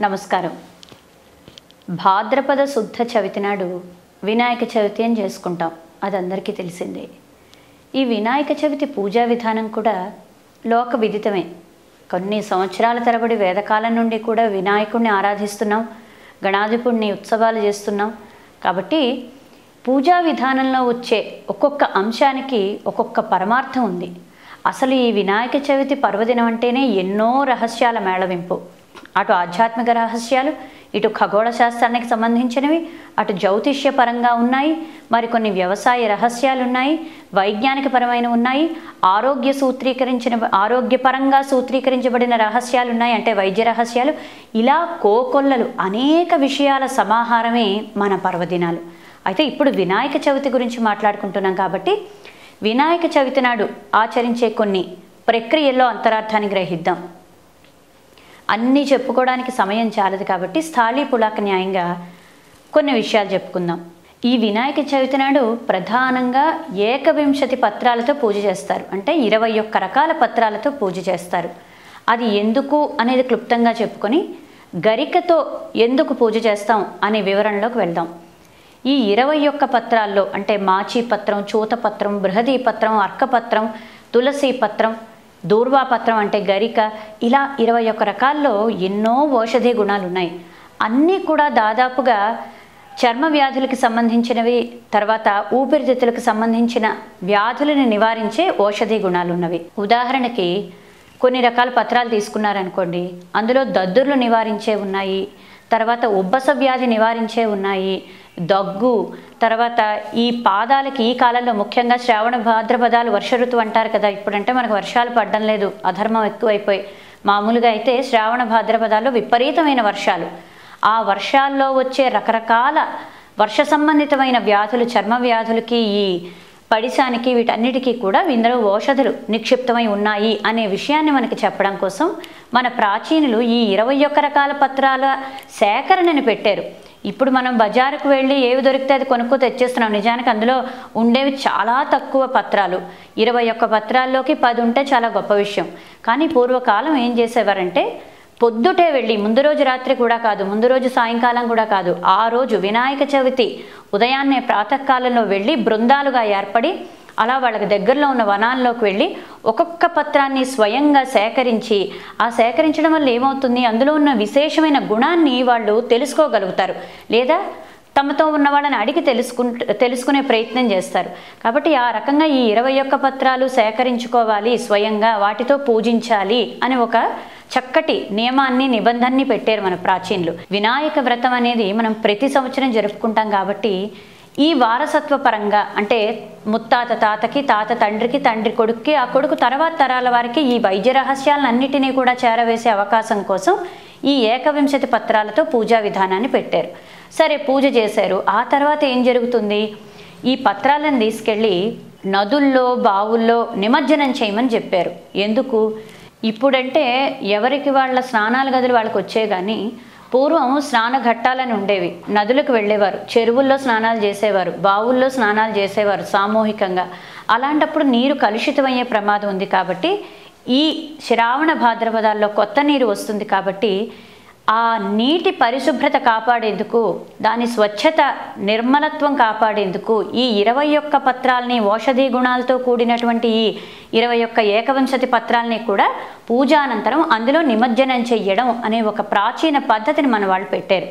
నమస్కారం. భాద్రపద శుద్ధ చవితి నాడు వినాయక చవితి అని చేసుకుంటాం. అది అందరికీ తెలిసిందే. ఈ వినాయక చవితి పూజా విధానం కూడా లోక విదితమే. కొన్ని సంవత్సరాల తరబడి వేదకాలం నుండి కూడా వినాయకుడిని ఆరాధిస్తున్నాం. గణాధిపుడిని ఉత్సవాలు చేస్తున్నాం. కాబట్టి పూజా విధానంలో వచ్చే ఒక్కొక్క అంశానికి ఒక్కొక్క పరమార్థం ఉంది. అసలు ఈ వినాయక చవితి పర్వదినం అంటేనే ఎన్నో రహస్యాల మేళవింపు. అటు ఆధ్యాత్మిక రహస్యాలు ఇటు ఖగోళ శాస్త్రానికి సంబంధించినవి అటు జ్యోతిష్య పరంగా ఉన్నాయి మరికొన్ని వ్యవసాయ రహస్యాలు ఉన్నాయి వైజ్ఞానిక పరమైన ఉన్నాయి ఆరోగ్య సూత్రీకరించిన ఆరోగ్యపరంగా సూత్రీకరించబడిన రహస్యాలు ఉన్నాయి అంటే వైద్య రహస్యాలు. ఇలా కోకొల్లలు అనేక విషయాల సమాహారమే మన పర్వదినాలు. అయితే ఇప్పుడు వినాయక చవితి గురించి మాట్లాడుకుంటున్నాం కాబట్టి వినాయక చవితి నాడు ఆచరించే కొన్ని ప్రక్రియల్లో అంతరార్థాన్ని గ్రహిద్దాం. అన్నీ చెప్పుకోవడానికి సమయం చాలదు కాబట్టి స్థాళీ పులాక న్యాయంగా కొన్ని విషయాలు చెప్పుకుందాం. ఈ వినాయక చవితి నాడు ప్రధానంగా ఏకవింశతి పత్రాలతో పూజ చేస్తారు. అంటే ఇరవై ఒక్క రకాల పత్రాలతో పూజ చేస్తారు. అది ఎందుకు అనేది క్లుప్తంగా చెప్పుకొని గరికతో ఎందుకు పూజ చేస్తాం అనే వివరణలోకి వెళ్దాం. ఈ ఇరవై ఒక్క పత్రాల్లో అంటే మాచి పత్రం చూత పత్రం బృహదీ పత్రం అర్కపత్రం తులసి పత్రం దూర్వాపత్రం అంటే గరిక. ఇలా ఇరవై ఒక్క రకాల్లో ఎన్నో ఔషధీ గుణాలు ఉన్నాయి. అన్నీ కూడా దాదాపుగా చర్మ వ్యాధులకి సంబంధించినవి తర్వాత ఊపిరితిత్తులకు సంబంధించిన వ్యాధులను నివారించే ఔషధీ గుణాలు ఉన్నవి. ఉదాహరణకి కొన్ని రకాల పత్రాలు తీసుకున్నారనుకోండి. అందులో దద్దుర్లు నివారించే ఉన్నాయి. తర్వాత ఉబ్బస వ్యాధి నివారించే ఉన్నాయి. దగ్గు. తర్వాత ఈ పాదాలకి ఈ కాలంలో ముఖ్యంగా శ్రావణ భాద్రపదాలు వర్ష ఋతువు అంటారు కదా. ఇప్పుడంటే మనకు వర్షాలు పడడం లేదు. అధర్మం ఎక్కువైపోయి మామూలుగా అయితే శ్రావణ భాద్రపదాల్లో విపరీతమైన వర్షాలు. ఆ వర్షాల్లో వచ్చే రకరకాల వర్ష సంబంధితమైన వ్యాధులు చర్మ వ్యాధులకి ఈ పడిశానికి వీటన్నిటికీ కూడా ఇందులో ఔషధులు నిక్షిప్తమై ఉన్నాయి అనే విషయాన్ని మనకి చెప్పడం కోసం మన ప్రాచీనులు ఈ ఇరవై ఒక్క రకాల పత్రాల సేకరణను పెట్టారు. ఇప్పుడు మనం బజారుకు వెళ్ళి ఏవి దొరికితే అది కొనుక్కో తెచ్చేస్తున్నాం. నిజానికి అందులో ఉండేవి చాలా తక్కువ పత్రాలు. ఇరవై ఒక్క పత్రాల్లోకి పది ఉంటే చాలా గొప్ప విషయం. కానీ పూర్వకాలం ఏం చేసేవారంటే పొద్దుటే వెళ్ళి ముందు రోజు రాత్రి కూడా కాదు ముందు రోజు సాయంకాలం కూడా కాదు ఆ రోజు వినాయక చవితి ఉదయాన్నే ప్రాతకాలంలో వెళ్ళి బృందాలుగా ఏర్పడి అలా వాళ్ళకి దగ్గరలో ఉన్న వనాల్లోకి వెళ్ళి ఒక్కొక్క పత్రాన్ని స్వయంగా సేకరించి ఆ సేకరించడం వల్ల ఏమవుతుంది? అందులో ఉన్న విశేషమైన గుణాన్ని వాళ్ళు తెలుసుకోగలుగుతారు. లేదా తమతో ఉన్న వాళ్ళని అడిగి తెలుసుకు తెలుసుకునే ప్రయత్నం చేస్తారు. కాబట్టి ఆ రకంగా ఈ ఇరవై ఒక్క పత్రాలు సేకరించుకోవాలి స్వయంగా వాటితో పూజించాలి అని ఒక చక్కటి నియమాన్ని నిబంధనని పెట్టారు మన ప్రాచీనులు. వినాయక వ్రతం అనేది మనం ప్రతి సంవత్సరం జరుపుకుంటాం కాబట్టి ఈ వారసత్వ పరంగా అంటే ముత్తాత తాతకి తాత తండ్రికి తండ్రి కొడుక్కి ఆ కొడుకు తర్వాత తరాల వారికి ఈ వైద్య రహస్యాలన్నిటినీ కూడా చేరవేసే అవకాశం కోసం ఈ ఏకవింశతి పత్రాలతో పూజా విధానాన్ని పెట్టారు. సరే పూజ చేశారు. ఆ తర్వాత ఏం జరుగుతుంది? ఈ పత్రాలను తీసుకెళ్ళి నదుల్లో బావుల్లో నిమజ్జనం చేయమని చెప్పారు. ఎందుకు? ఇప్పుడంటే ఎవరికి వాళ్ళ స్నానాల గదులు వాళ్ళకి వచ్చే కానీ పూర్వం స్నాన ఘట్టాలని ఉండేవి. నదులకు వెళ్ళేవారు. చెరువుల్లో స్నానాలు చేసేవారు. బావుల్లో స్నానాలు చేసేవారు సామూహికంగా. అలాంటప్పుడు నీరు కలుషితమయ్యే ప్రమాదం ఉంది కాబట్టి ఈ శ్రావణ భాద్రపదాల్లో కొత్త నీరు వస్తుంది కాబట్టి ఆ నీటి పరిశుభ్రత కాపాడేందుకు దాని స్వచ్ఛత నిర్మలత్వం కాపాడేందుకు ఈ ఇరవై ఒక్క పత్రాలని ఔషధీ గుణాలతో కూడినటువంటి ఈ ఇరవై ఒక్క ఏకవంశతి పత్రాలని కూడా పూజానంతరం అందులో నిమజ్జనం చెయ్యడం అనే ఒక ప్రాచీన పద్ధతిని మన వాళ్ళు పెట్టారు.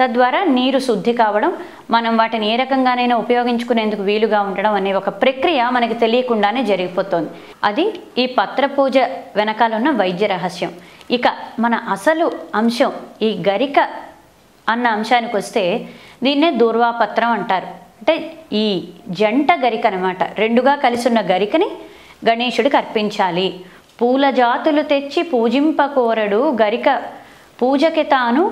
తద్వారా నీరు శుద్ధి కావడం మనం వాటిని ఏ రకంగానైనా ఉపయోగించుకునేందుకు వీలుగా ఉండడం అనే ఒక ప్రక్రియ మనకి తెలియకుండానే జరిగిపోతుంది. అది ఈ పత్ర పూజ వెనకాల ఉన్న వైద్య రహస్యం. ఇక మన అసలు అంశం ఈ గరిక అన్న అంశానికి వస్తే దీన్నే దూర్వాపత్రం అంటారు. అంటే ఈ జంట గరిక అనమాట రెండుగా కలిసి ఉన్న గరికని గణేశుడికి అర్పించాలి. పూల జాతులు తెచ్చి పూజింపకోరడు గరిక పూజకి తాను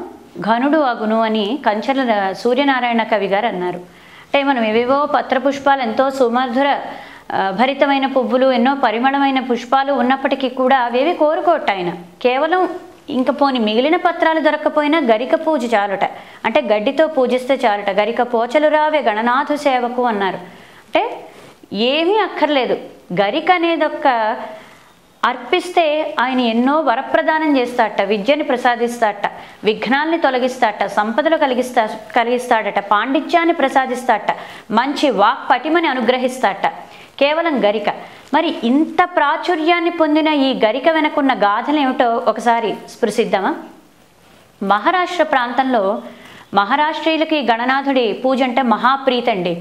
ఘనుడు అగును అని కంచల సూర్యనారాయణ కవి గారు అన్నారు. అంటే మనం ఏవేవో పత్రపుష్పాలు ఎంతో సుమధుర భరితమైన పువ్వులు ఎన్నో పరిమళమైన పుష్పాలు ఉన్నప్పటికీ కూడా అవేవి కోరుకోట ఆయన కేవలం ఇంక పోని మిగిలిన పత్రాలు దొరకపోయినా గరిక పూజ చాలుట. అంటే గడ్డితో పూజిస్తే చాలుట. గరిక పోచలు రావే గణనాథు సేవకు అన్నారు. అంటే ఏమీ అక్కర్లేదు. గరిక అనేది ఒక్క అర్పిస్తే ఆయన ఎన్నో వరప్రదానం చేస్తాట విద్యని ప్రసాదిస్తాట విఘ్నాల్ని తొలగిస్తాట సంపదలు కలిగిస్తా కలిగిస్తాడట పాండిత్యాన్ని ప్రసాదిస్తాట మంచి వాక్ పటిమని అనుగ్రహిస్తాట. కేవలం గరిక. మరి ఇంత ప్రాచుర్యాన్ని పొందిన ఈ గరిక వెనకున్న గాథలు ఏమిటో ఒకసారి స్పృశిద్దామా? మహారాష్ట్ర ప్రాంతంలో మహారాష్ట్రీయులకి గణనాథుడి పూజ అంటే మహాప్రీతండి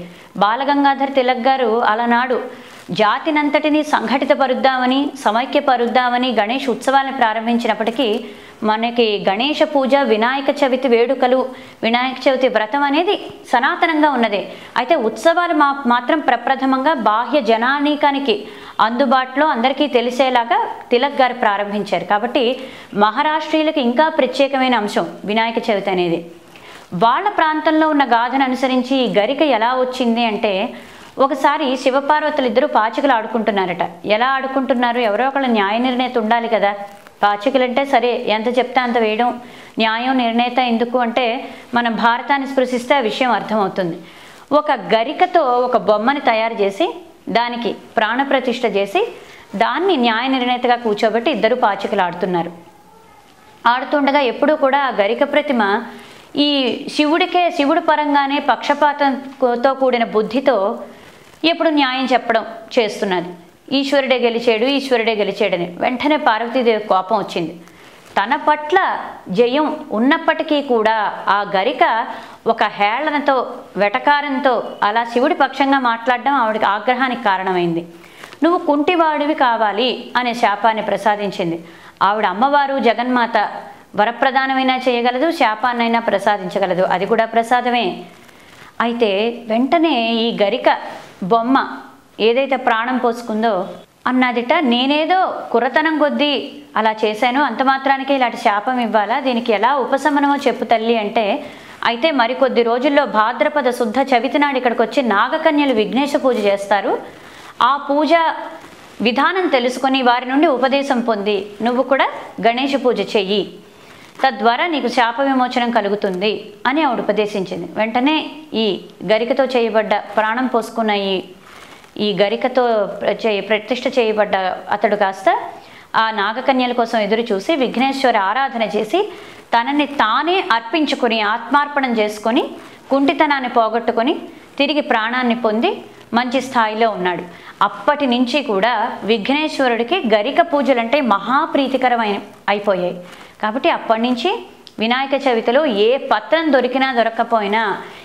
బాలగంగాధర్ తిలక్ గారు అలనాడు జాతినంతటిని సంఘటితపరుద్దామని సమైక్యపరుద్దామని గణేష్ ఉత్సవాలను ప్రారంభించినప్పటికీ మనకి గణేష పూజ వినాయక చవితి వేడుకలు వినాయక చవితి వ్రతం అనేది సనాతనంగా ఉన్నదే. అయితే ఉత్సవాలు మా మాత్రం ప్రప్రథమంగా బాహ్య జనానీకానికి అందుబాటులో అందరికీ తెలిసేలాగా తిలక్ గారు ప్రారంభించారు. కాబట్టి మహారాష్ట్రీయులకు ఇంకా ప్రత్యేకమైన అంశం వినాయక చవితి అనేది. వాళ్ళ ప్రాంతంలో ఉన్న గాథను అనుసరించి ఈ గరిక ఎలా వచ్చింది అంటే ఒకసారి శివపార్వతులు ఇద్దరు పాచికలు ఆడుకుంటున్నారట. ఎలా ఆడుకుంటున్నారు? ఎవరో ఒకళ్ళ న్యాయ నిర్ణేత ఉండాలి కదా. పాచికలంటే సరే ఎంత చెప్తే అంత వేయడం న్యాయం నిర్ణేత ఎందుకు అంటే మన భారతాన్ని స్పృశిస్తే ఆ విషయం అర్థమవుతుంది. ఒక గరికతో ఒక బొమ్మని తయారు చేసి దానికి ప్రాణప్రతిష్ఠ చేసి దాన్ని న్యాయ నిర్ణేతగా కూర్చోబెట్టి ఇద్దరు పాచికలు ఆడుతున్నారు. ఆడుతుండగా ఎప్పుడూ కూడా ఆ గరిక ప్రతిమ ఈ శివుడికే శివుడు పరంగానే పక్షపాతంతో కూడిన బుద్ధితో ఎప్పుడు న్యాయం చెప్పడం చేస్తున్నది. ఈశ్వరుడే గెలిచాడు ఈశ్వరుడే గెలిచాడని. వెంటనే పార్వతీదేవి కోపం వచ్చింది. తన పట్ల జయం ఉన్నప్పటికీ కూడా ఆ గరిక ఒక హేళనతో వెటకారంతో అలా శివుడి పక్షంగా మాట్లాడడం ఆవిడికి ఆగ్రహానికి కారణమైంది. నువ్వు కుంటివాడివి కావాలి అనే శాపాన్ని ప్రసాదించింది. ఆవిడ అమ్మవారు జగన్మాత వరప్రదానమైనా చేయగలదు శాపాన్నైనా ప్రసాదించగలదు. అది కూడా ప్రసాదమే. అయితే వెంటనే ఈ గరిక బొమ్మ ఏదైతే ప్రాణం పోసుకుందో అన్నదిట నేనేదో కురతనం కొద్దీ అలా చేశాను అంత మాత్రానికే ఇలాంటి శాపం ఇవ్వాలా? దీనికి ఎలా ఉపశమనమో చెప్పు తల్లి అంటే అయితే మరికొద్ది రోజుల్లో భాద్రపద శుద్ధ చవితి నాడు ఇక్కడికి వచ్చి నాగకన్యలు విఘ్నేశ పూజ చేస్తారు. ఆ పూజ విధానం తెలుసుకొని వారి నుండి ఉపదేశం పొంది నువ్వు కూడా గణేష పూజ చెయ్యి. తద్వారా నీకు శాప విమోచనం కలుగుతుంది అని ఆవిడ ఉపదేశించింది. వెంటనే ఈ గరికతో చేయబడ్డ ప్రాణం పోసుకున్న ఈ ఈ గరికతో చేయ ప్రతిష్ఠ చేయబడ్డ అతడు కాస్త ఆ నాగకన్యల కోసం ఎదురు చూసి విఘ్నేశ్వరి ఆరాధన చేసి తనని తానే అర్పించుకొని ఆత్మార్పణం చేసుకొని కుంటితనాన్ని పోగొట్టుకొని తిరిగి ప్రాణాన్ని పొంది మంచి స్థాయిలో ఉన్నాడు. అప్పటి నుంచి కూడా విఘ్నేశ్వరుడికి గరిక పూజలంటే మహాప్రీతికరమైన అయిపోయాయి. కాబట్టి అప్పటి నుంచి వినాయక చవితిలో ఏ పత్రం దొరికినా దొరక్కపోయినా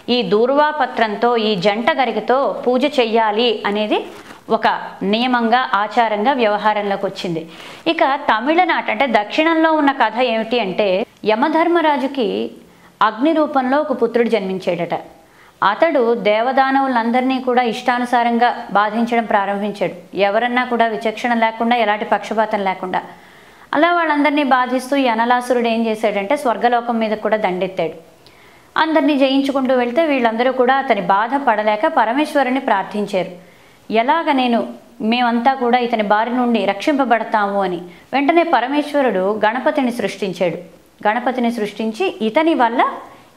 ఈ దూర్వాపత్రంతో ఈ జంట గరికతో పూజ చెయ్యాలి అనేది ఒక నియమంగా ఆచారంగా వ్యవహారంలోకి వచ్చింది ఇక తమిళనాట అంటే దక్షిణంలో ఉన్న కథ ఏమిటి అంటే యమధర్మరాజుకి అగ్ని రూపంలో ఒక పుత్రుడు జన్మించాడట. అతడు దేవదానవులందరినీ కూడా ఇష్టానుసారంగా బాధించడం ప్రారంభించాడు. ఎవరన్నా కూడా విచక్షణ లేకుండా ఎలాంటి పక్షపాతం లేకుండా. అలా వాళ్ళందరినీ బాధిస్తూ ఈ అనలాసురుడు ఏం చేశాడంటే స్వర్గలోకం మీద కూడా దండెత్తాడు. అందరినీ జయించుకుంటూ వెళ్తే వీళ్ళందరూ కూడా అతని బాధ పడలేక పరమేశ్వరుని ప్రార్థించారు. ఎలాగ నేను మేమంతా కూడా ఇతని బారి నుండి రక్షింపబడతాము అని వెంటనే పరమేశ్వరుడు గణపతిని సృష్టించాడు. గణపతిని సృష్టించి ఇతని వల్ల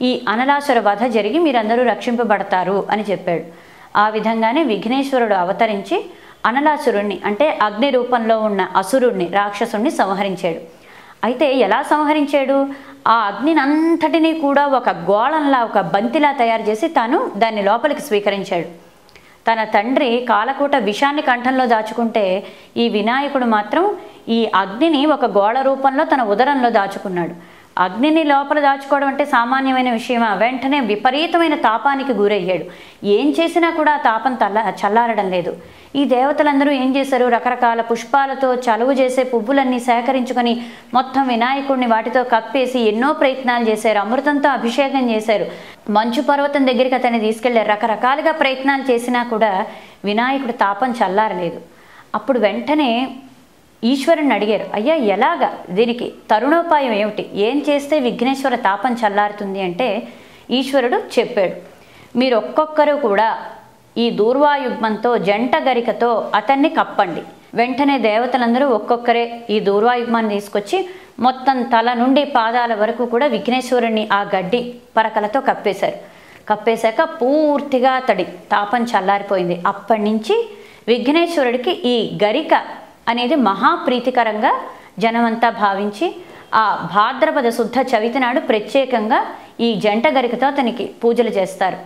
ఈ అనలాసుర వధ జరిగి మీరందరూ రక్షింపబడతారు అని చెప్పాడు. ఆ విధంగానే విఘ్నేశ్వరుడు అవతరించి అనలాసురుణ్ణి అంటే అగ్ని రూపంలో ఉన్న అసురుణ్ణి రాక్షసుణ్ణి సంహరించాడు. అయితే ఎలా సంహరించాడు? ఆ అగ్నిని కూడా ఒక గోళంలా ఒక బంతిలా తయారు చేసి తాను దాన్ని లోపలికి స్వీకరించాడు. తన తండ్రి కాలకూట విషాన్ని కంఠంలో దాచుకుంటే ఈ వినాయకుడు మాత్రం ఈ అగ్నిని ఒక గోళ రూపంలో తన ఉదరంలో దాచుకున్నాడు. అగ్నిని లోపల దాచుకోవడం అంటే సామాన్యమైన విషయమా? వెంటనే విపరీతమైన తాపానికి గురయ్యాడు. ఏం చేసినా కూడా ఆ తాపం తల్ల చల్లారడం లేదు. ఈ దేవతలందరూ ఏం చేశారు? రకరకాల పుష్పాలతో చలువు చేసే పువ్వులన్నీ సేకరించుకొని మొత్తం వినాయకుడిని వాటితో కప్పేసి ఎన్నో ప్రయత్నాలు చేశారు. అమృతంతో అభిషేకం చేశారు. మంచు పర్వతం దగ్గరికి అతన్ని తీసుకెళ్ళారు రకరకాలుగా ప్రయత్నాలు చేసినా కూడా వినాయకుడు తాపం చల్లారలేదు. అప్పుడు వెంటనే ఈశ్వరుని అడిగారు అయ్యా ఎలాగా? దీనికి తరుణోపాయం ఏమిటి? ఏం చేస్తే విఘ్నేశ్వర తాపం చల్లారుతుంది? అంటే ఈశ్వరుడు చెప్పాడు మీరు ఒక్కొక్కరు కూడా ఈ దూర్వాయుగ్మంతో జంట గరికతో అతన్ని కప్పండి. వెంటనే దేవతలందరూ ఒక్కొక్కరే ఈ దూర్వాయుగ్మాన్ని తీసుకొచ్చి మొత్తం తల నుండి పాదాల వరకు కూడా విఘ్నేశ్వరుని ఆ గడ్డి పరకలతో కప్పేశారు. కప్పేశాక పూర్తిగా అతడి తాపం చల్లారిపోయింది. అప్పటి నుంచి విఘ్నేశ్వరుడికి ఈ గరిక అనేది మహాప్రీతికరంగా జనమంతా భావించి ఆ భాద్రపద శుద్ధ చవితి నాడు ప్రత్యేకంగా ఈ జంట గరికతో అతనికి పూజలు చేస్తారు.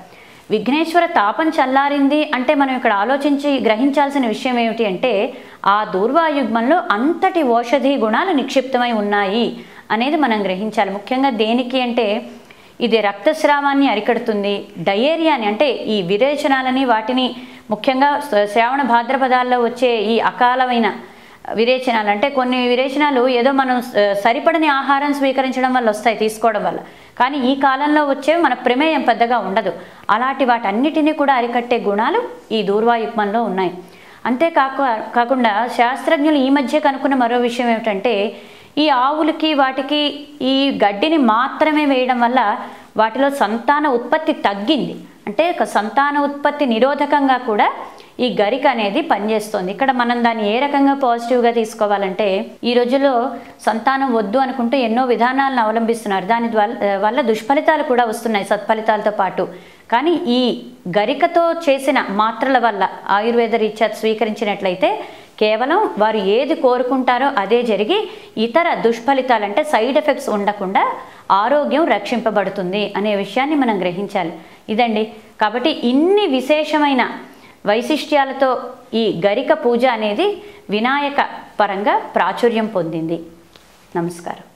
విఘ్నేశ్వర తాపం చల్లారింది అంటే మనం ఇక్కడ ఆలోచించి గ్రహించాల్సిన విషయం ఏమిటి అంటే ఆ దూర్వాయుగ్మంలో అంతటి ఓషధి గుణాలు నిక్షిప్తమై ఉన్నాయి అనేది మనం గ్రహించాలి. ముఖ్యంగా దేనికి అంటే ఇది రక్తస్రావాన్ని అరికడుతుంది డయేరియాని అంటే ఈ విరేచనాలని వాటిని ముఖ్యంగా శ్రావణ భాద్రపదాల్లో వచ్చే ఈ అకాలమైన విరేచనాలు అంటే కొన్ని విరేచనాలు ఏదో మనం సరిపడని ఆహారం స్వీకరించడం వల్ల వస్తాయి తీసుకోవడం వల్ల. కానీ ఈ కాలంలో వచ్చే మన ప్రమేయం పెద్దగా ఉండదు. అలాంటి వాటన్నిటినీ కూడా అరికట్టే గుణాలు ఈ దూర్వాయుగ్మంలో ఉన్నాయి. అంతేకాక కాకుండా శాస్త్రజ్ఞులు ఈ మధ్య కనుక్కున్న మరో విషయం ఏమిటంటే ఈ ఆవులకి వాటికి ఈ గడ్డిని మాత్రమే వేయడం వల్ల వాటిలో సంతాన ఉత్పత్తి తగ్గింది. అంటే ఒక సంతాన ఉత్పత్తి నిరోధకంగా కూడా ఈ గరిక అనేది పనిచేస్తుంది. ఇక్కడ మనం దాన్ని ఏ రకంగా పాజిటివ్గా తీసుకోవాలంటే ఈ రోజుల్లో సంతానం వద్దు అనుకుంటూ ఎన్నో విధానాలను అవలంబిస్తున్నారు. దాని వల్ల దుష్ఫలితాలు కూడా వస్తున్నాయి సత్ఫలితాలతో పాటు. కానీ ఈ గరికతో చేసిన మాత్రల వల్ల ఆయుర్వేద రీత్యా స్వీకరించినట్లయితే కేవలం వారు ఏది కోరుకుంటారో అదే జరిగి ఇతర దుష్ఫలితాలు అంటే సైడ్ ఎఫెక్ట్స్ ఉండకుండా ఆరోగ్యం రక్షింపబడుతుంది అనే విషయాన్ని మనం గ్రహించాలి. ఇదండి. కాబట్టి ఇన్ని విశేషమైన వైశిష్ట్యాలతో ఈ గరిక పూజ అనేది వినాయక పరంగా ప్రాచుర్యం పొందింది. నమస్కారం.